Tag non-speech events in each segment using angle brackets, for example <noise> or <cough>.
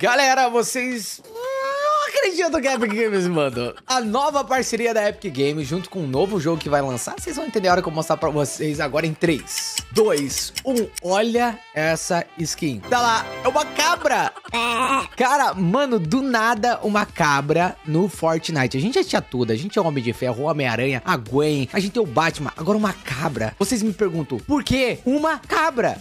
Galera, vocês não acreditam que a Epic Games mandou. A nova parceria da Epic Games junto com um novo jogo que vai lançar. Vocês vão entender a hora que eu mostrar pra vocês agora em 3, 2, 1. Olha essa skin. Tá lá, é uma cabra. Cara, mano, do nada uma cabra no Fortnite. A gente já tinha tudo. A gente é o Homem de Ferro, o Homem-Aranha, a Gwen, a gente tem o Batman. Agora uma cabra. Vocês me perguntam, por que uma cabra?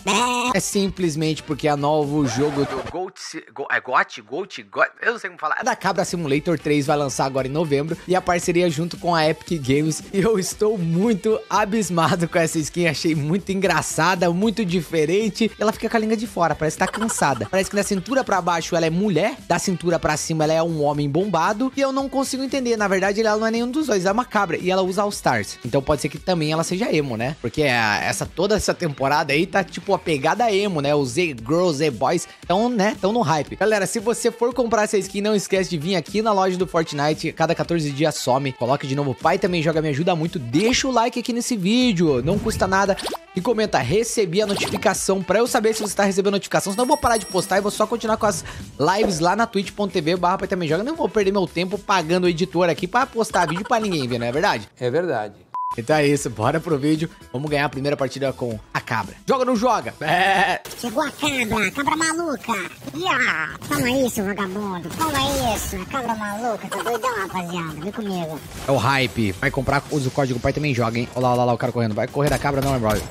É simplesmente porque a novo jogo do Goat... Go, é Goat? Goat? Goat? Eu não sei como falar. É da Cabra Simulator 3 vai lançar agora em novembro. E a parceria junto com a Epic Games. E eu estou muito abismado com essa skin. Achei muito engraçada, muito diferente. Ela fica com a língua de fora, parece que tá cansada. Parece que da cintura pra baixo ela é mulher, da cintura pra cima ela é um homem bombado. E eu não consigo entender. Na verdade, ela não é nenhum dos dois, ela é uma cabra. E ela usa All Stars. Então pode ser que também ela seja emo, né? Porque essa toda essa temporada aí tá tipo a pegada emo, né? Os Z-Girls, Z-Boys estão, né? Estão no hype. Galera, se você for comprar essa skin, não esquece de aqui na loja do Fortnite. Cada 14 dias some. Coloque de novo. Pai também joga, me ajuda muito. Deixa o like aqui nesse vídeo. Não custa nada. E comenta, recebi a notificação pra eu saber se você tá recebendo notificação. Senão eu vou parar de postar e vou só continuar com as lives lá na twitch.tv barra pai também joga. Não vou perder meu tempo pagando o editor aqui pra postar vídeo pra ninguém ver, não é verdade? É verdade. Então é isso, bora pro vídeo. Vamos ganhar a primeira partida com a cabra. Joga ou não joga? <laughs> É. Chegou a cabra, cabra maluca. Ia, toma isso, vagabundo. Toma isso, a cabra maluca. Tá doidão, rapaziada. Vem comigo. É o hype. Vai comprar, usa o código pai também joga, hein? Olha lá, olha lá, olha lá o cara correndo. Vai correr da cabra não, é brother.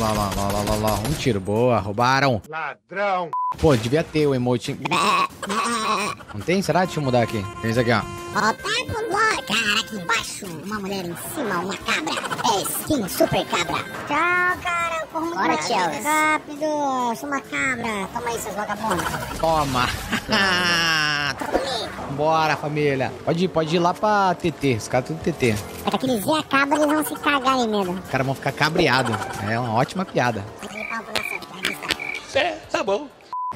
Lá, lá, olha lá, olha lá. Um tiro, boa. Roubaram. Ladrão. Pô, devia ter o emote. Não tem? Será? Deixa eu mudar aqui. Tem isso aqui, ó. Ó, com dó. Cara, aqui embaixo, uma mulher em cima, uma cabra. É skin super cabra. Tchau, cara. Eu corro muito Bora, rápido. Chelsea. Rápido, sou uma cabra. Toma isso, seus vagabundos. Toma. Bora, família. Pode ir, pode ir lá pra TT. Os caras tudo TT. É que aqueles a cabra, eles vão se cagar de medo. Os caras vão ficar cabreados. É uma ótima piada. É, tá bom.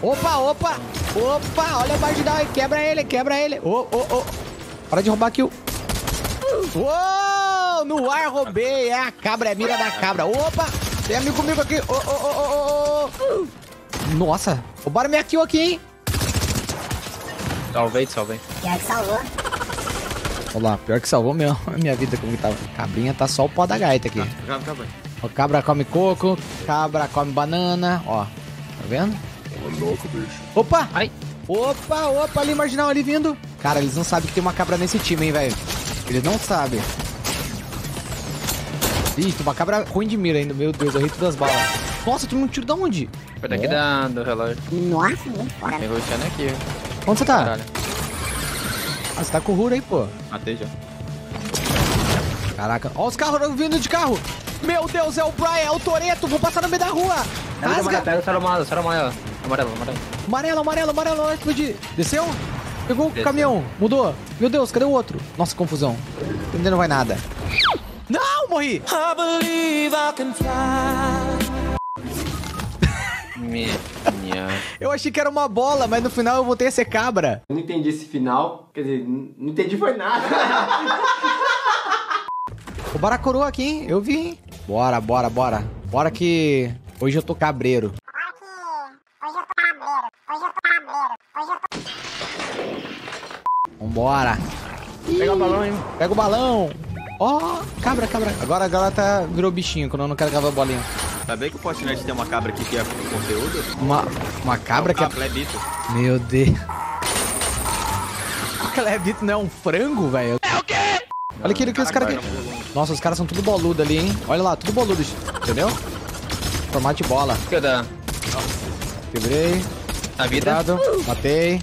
Opa, opa, opa, olha o marginal aí, quebra ele, quebra ele. Ô, ô, ô. Para de roubar kill. Uou, no ar roubei, é a cabra, é a mira da cabra. Opa, tem amigo comigo aqui. Ô, ô, ô, ô, ô, ô. Nossa, roubaram minha kill aqui, hein. Salvei, salvei. Pior que salvou. Olha lá, pior que salvou mesmo <laughs> a minha vida como que tava. Cabrinha tá só o pó da gaita aqui. Já, já vai. Ó, cabra come coco, cabra come banana, ó. Tá vendo? Opa! Ai. Opa, opa, ali, marginal ali vindo. Cara, eles não sabem que tem uma cabra nesse time, hein, velho. Eles não sabem. Ih, tem uma cabra ruim de mira ainda. Meu Deus, eu errei todas as balas. Nossa, tomei um tiro da onde? Foi daqui É? da, do relógio. Nossa, muito foda. Me roxando aqui. Onde você tá? Caralho. Ah, você tá com o Rura aí, pô. Matei já. Caraca. Ó os carros vindo de carro. Meu Deus, é o Brian, é o Toreto. Vou passar no meio da rua. Pega o Rasga. pega o céu amarelo, amarelo. Amarelo, amarelo. Amarelo, amarelo, explodir. Desceu? Pegou o Desceu. caminhão, mudou. Meu Deus, cadê o outro? Nossa, confusão. Entendendo não vai nada. Não, morri! Minha. Eu achei que era uma bola, mas no final eu voltei a ser cabra. Eu não entendi esse final. Quer dizer, não entendi foi nada. A coroa aqui, hein? Eu vi, hein? Bora, bora, bora. Bora que hoje eu tô cabreiro. Hoje eu tô cabreiro. Hoje eu tô cabreiro. Hoje eu tô... Vambora. Pega o balão, hein? Pega o balão. Ó, cabra, cabra. Agora a galera virou bichinho, quando eu não quero gravar bolinha. Sabia que o Fortnite tem uma cabra aqui que é conteúdo? Uma, uma cabra que é... Plebito. Meu Deus. <laughs> Aquela Levito não é um frango, velho? É o quê? Olha aqui, olha aqui os caras aqui. Nossa, os caras são tudo boludo ali, hein? Olha lá, tudo boludo, entendeu? Formato de bola. Que da. Quebrei. A vida. Quebrado. Matei.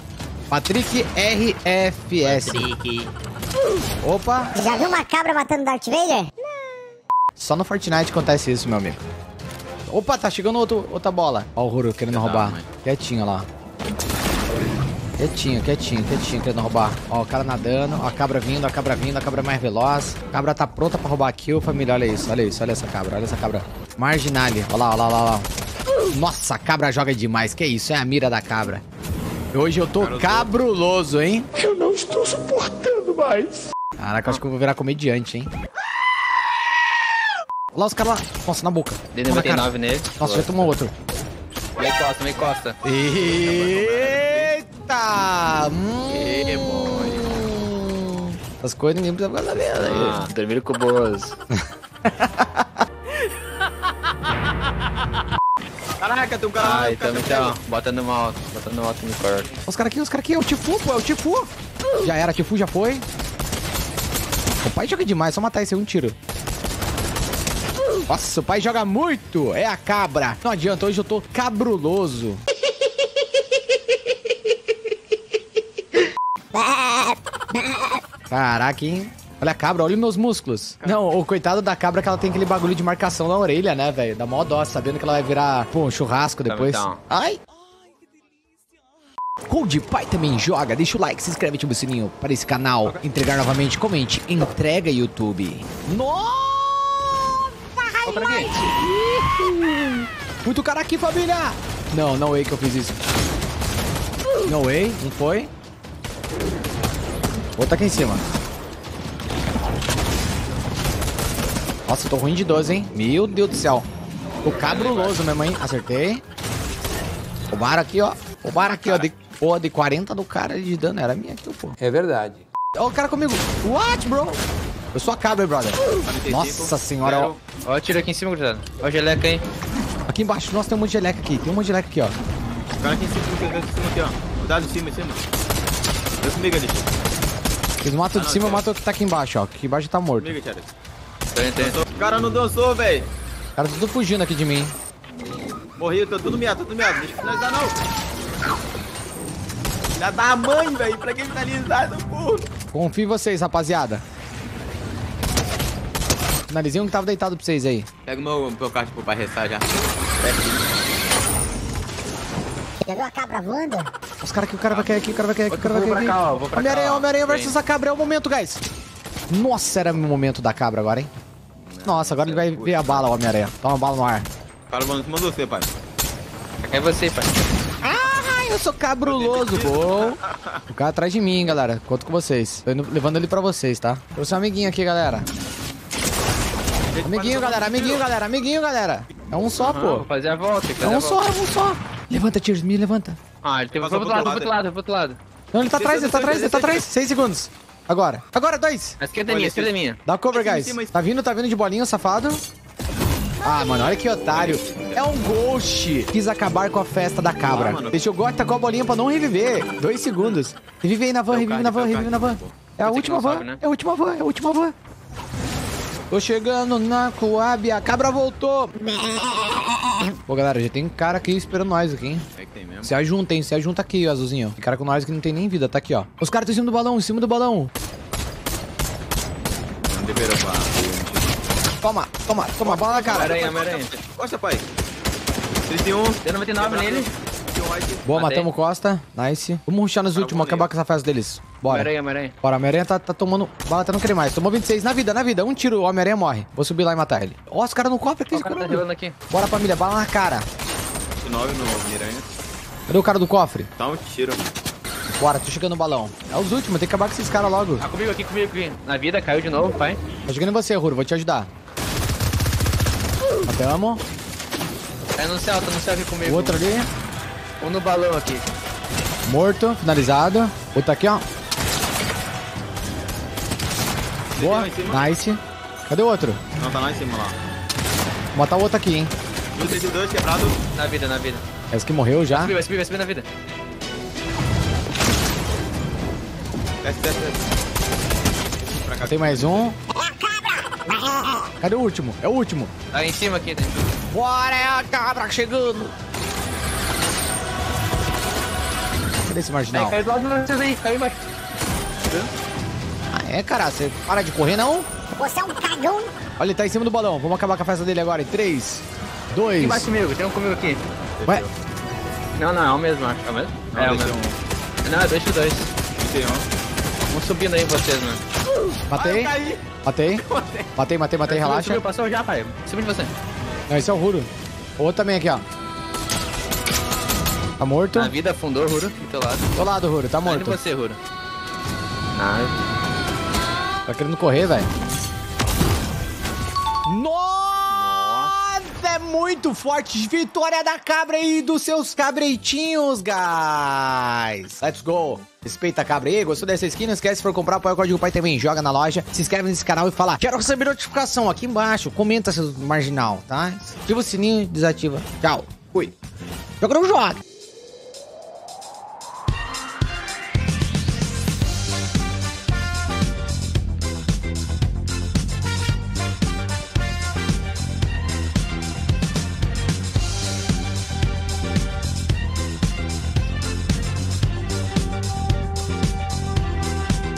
Patrick RFS. Opa, Você já viu uma cabra matando Darth Vader? só no Fortnite acontece isso, meu amigo. Opa, tá chegando outro, outra bola. Ó o Ruro querendo roubar. mãe. Quietinho lá. Quietinho, quietinho, quietinho, querendo roubar. Ó, o cara nadando, ó, a cabra vindo, a cabra vindo, a cabra mais veloz. A cabra tá pronta pra roubar a kill, família. Olha isso, olha isso, olha essa cabra, olha essa cabra. Marginale, ó lá, ó lá, ó lá, ó lá. Nossa, a cabra joga demais, que isso, é a mira da cabra. Hoje eu tô cabruloso, hein? Eu não estou suportando mais. Caraca, acho que eu vou virar comediante, hein? Olha lá os caras lá. Nossa, na boca. Dei Na cara. 99 nele. Nossa, já tomou outro. Meio costa, meio costa. Eita! Hum. Boy. As coisas ninguém precisa ficar sabendo aí. Ah, dormiram com o Boas. <laughs> Caraca, tem um cara. Ai, tamo cara, então. Bota no alto, bota no alto no corte. Os caras aqui, os caras aqui, é o Tifu, pô, é o Tifu. Já era, Tifu já foi. O pai joga demais, só matar esse um tiro. Nossa, o pai joga muito. É a cabra. Não adianta, hoje eu tô cabruloso. Caraca, hein? Olha a cabra, olha os meus músculos. Não, o coitado da cabra que ela tem aquele bagulho de marcação na orelha, né, velho? Dá mó dó, sabendo que ela vai virar, pô, um churrasco depois. então. Ai! Cold Pai também joga, deixa o like, se inscreve, ativa o sininho para esse canal. Entregar novamente, comente, entrega YouTube. Nossa, highlight! Muito cara aqui, família! Não, não way que eu fiz isso. No way, não foi. Outro aqui em cima. Nossa, eu tô ruim de 12, hein? Meu Deus do céu. Tô cabruloso mesmo, hein? Acertei. Roubaram aqui, ó. Roubaram aqui, ó. De, pô, de 40 do cara de dano. Era minha aqui, pô. É verdade. Ó o cara comigo. What, bro? Eu sou a cabra, brother. 45. Nossa senhora, ó. Ó, tiro aqui em cima, gurizada. Ó, geleca, hein? Aqui embaixo, nossa, tem um monte de geleca aqui. Tem um monte de geleca aqui, ó. O cara aqui em cima, aqui em cima, aqui, ó. Cuidado em cima, em cima. Vem comigo ali. Eles matam de Ah, não, cima, cara. matam o que tá aqui embaixo, ó. Aqui embaixo tá morto. Comigo, Thiago. Tem, tem. O cara não dançou, velho. Os caras tudo fugindo aqui de mim. Morri, eu tô tudo miado, tô tudo miado. Deixa eu finalizar, não. Já dá a mãe, velho. Pra que finalizar, seu burro? Confio em vocês, rapaziada. Um que tava deitado pra vocês aí. Pega o meu, meu card pro pai restar já. Já viu a cabra voando? Os caras aqui, o cara vai cair aqui, o cara vai cair aqui, o cara vai Vou cair pra aqui. cá, ó, pra Homem-Aranha. Homem-Aranha versus a cabra. É o momento, guys. Nossa, era o momento da cabra agora, hein? Nossa, agora ele vai ver a bala, o Homem-Aranha. Toma bala no ar. O cara mandou mandou você, pai. É você, pai. Ah, eu sou cabruloso, gol. O cara atrás de mim, galera. Conto com vocês. Tô indo- levando ele pra vocês, tá? Trouxe um amiguinho aqui, galera. Amiguinho, galera. Amiguinho, galera. Amiguinho, galera. É um só, Ah, vou pô. fazer a volta. É fazer a um só, é um só. Levanta, Tears Me, levanta. Ah, ele tem... Passou pro pro outro lado, pro outro lado, foi pro outro lado. Não, ele tá atrás, ele tá atrás, ele tá atrás. Seis segundos. Agora. Agora, dois. A esquerda é minha, a esquerda é minha. Dá cover, guys. Tá vindo, tá vindo de bolinha, safado. Ah, mano, olha que otário. É um ghost. Quis acabar com a festa da cabra. Ah. Deixou o Gota tacar a bolinha pra não reviver. Dois segundos. Revive aí na van, É revive na van, é revive na van. É a Esse aqui última van. né? É a última van, é a última van. Tô chegando na Coab, a cabra voltou. Pô, galera, já tem cara aqui esperando nós aqui, hein? É que tem mesmo. Se ajunta, hein? Se ajunta aqui, ó, azulzinho. Tem cara com nós que não tem nem vida, tá aqui, ó. Os caras estão em cima do balão, em cima do balão. Não. Toma, toma, toma, bala na cara. Homem-Aranha, Homem-Aranha. Costa, pai. 31. Deu 99 nele. 31 white. Boa, matamos Costa. Nice. Vamos rushar nos últimos, acabar com essa festa deles. Bora. Homem-Aranha, Homem-Aranha. Bora, Homem-Aranha tá, tá tomando. Bala tá não querer mais. Tomou 26 na vida, na vida. Um tiro, o Homem-Aranha morre. Vou subir lá e matar ele. Ó, os caras no cofre aqui o cara tá aqui. Bora, família, bala na cara. 29 no Miranha. Cadê o cara do cofre? Dá um tiro. Bora, tô chegando no balão. É os últimos, tem que acabar com esses caras logo. Ah, comigo aqui, comigo aqui. Na vida, caiu de novo, pai. Tô chegando em você, Ruro, vou te ajudar. Matamos. Tá no céu, tá no céu aqui comigo. O outro ali, Um no balão aqui. morto, finalizado. Outro aqui, ó. Boa, nice. Cadê o outro? Não, tá lá em cima lá. Vou matar o outro aqui, hein. 32 quebrado. Na vida, na vida. Esse que morreu já. Vai subir, vai subir, vai subir na vida. Desce, desce, desce. Pra cá. Tem mais um. Cadê o último? É o último. Tá em cima aqui. né? Bora, é a cabra chegando. Cadê esse Aí, marginal? caiu do lado de vocês aí, caiu embaixo. É, cara? Você para de correr, não? Você é um cagão. Olha, ele tá em cima do balão. Vamos acabar com a festa dele agora. Em 3, 2... Aqui embaixo comigo, tem um comigo aqui. Ué, Não, não, é o mesmo, acho. É o mesmo? Não, é o deixa mesmo. um. Não, é dois de dois. 31. Vamos subindo aí vocês, mano. matei. caí. <laughs> Matei. Matei, matei, matei. Subiu, Relaxa. Subiu, passou já, pai. Subiu de você. Não, esse é o Ruro. O outro também aqui, ó. Tá morto. Na vida afundou, Ruro, do teu lado. Do lado, Ruro. Tá Tá morto. você, Ruro. Ah, Tá querendo correr, velho. Nossa! é muito forte. Vitória da cabra e dos seus cabreitinhos, guys. Let's go. Respeita a cabra aí, gostou dessa skin? Não esquece, se for comprar, apoia o código pai também. Joga na loja, se inscreve nesse canal e fala, quero receber notificação aqui embaixo. Comenta seu marginal, tá? Ativa o sininho, desativa. Tchau. Fui. Joga não joga.